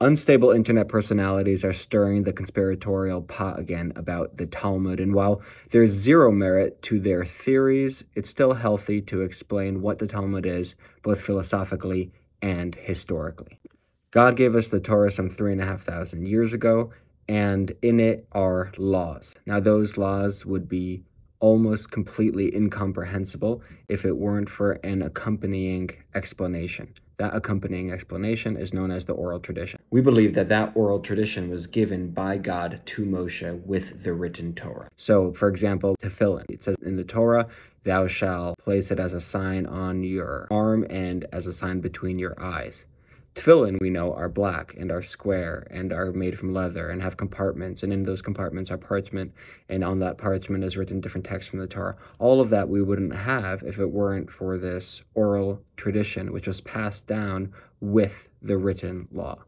Unstable internet personalities are stirring the conspiratorial pot again about the Talmud, and while there's zero merit to their theories, it's still healthy to explain what the Talmud is, both philosophically and historically. God gave us the Torah some three and a half thousand years ago, and in it are laws. Now, those laws would be almost completely incomprehensible if it weren't for an accompanying explanation. That accompanying explanation is known as the oral tradition. We believe that that oral tradition was given by God to Moshe with the written Torah. So, for example, tefillin. It says in the Torah, thou shalt place it as a sign on your arm and as a sign between your eyes. Tefillin, we know, are black and are square and are made from leather and have compartments, and in those compartments are parchment, and on that parchment is written different texts from the Torah. All of that we wouldn't have if it weren't for this oral tradition, which was passed down with the written law.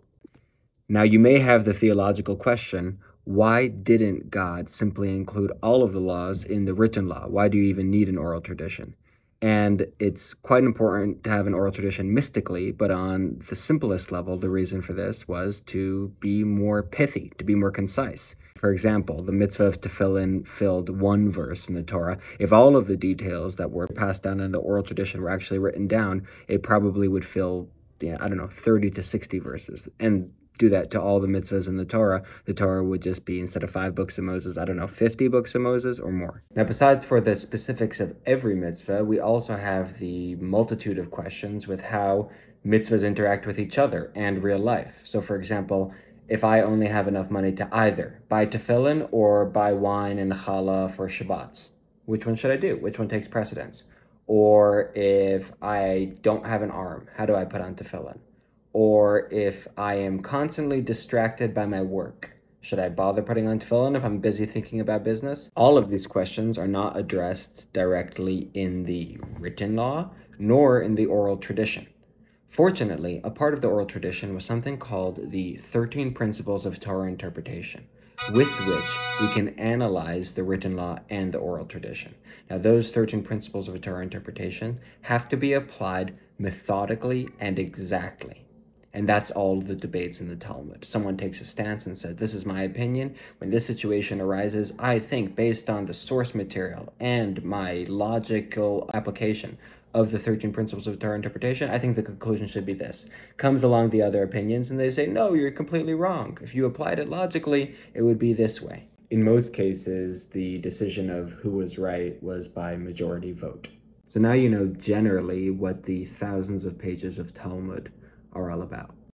Now, you may have the theological question why didn't God simply include all of the laws in the written law? Why do you even need an oral tradition? And it's quite important to have an oral tradition mystically, but on the simplest level, the reason for this was to be more pithy, to be more concise. For example, the mitzvah of tefillin filled one verse in the Torah. If all of the details that were passed down in the oral tradition were actually written down, it probably would fill, you know, I don't know, 30 to 60 verses. And do that to all the mitzvahs in the Torah, the Torah would just be instead of five books of Moses, I don't know, 50 books of Moses or more. Now, besides for the specifics of every mitzvah, we also have the multitude of questions with how mitzvahs interact with each other and real life. So, for example, if I only have enough money to either buy tefillin or buy wine and challah for Shabbats, which one should I do? Which one takes precedence? Or if I don't have an arm, how do I put on tefillin? Or if I am constantly distracted by my work. Should I bother putting on tefillin if I'm busy thinking about business? All of these questions are not addressed directly in the written law, nor in the oral tradition. Fortunately, a part of the oral tradition was something called the 13 Principles of Torah Interpretation, with which we can analyze the written law and the oral tradition. Now, those 13 principles of Torah interpretation have to be applied methodically and exactly. And that's all the debates in the Talmud. Someone takes a stance and says, This is my opinion. When this situation arises, I think based on the source material and my logical application of the 13 principles of Torah interpretation, I think the conclusion should be this. Comes along the other opinions and they say, No, you're completely wrong. If you applied it logically, it would be this way. In most cases, the decision of who was right was by majority vote. So now you know generally what the thousands of pages of Talmud are all about.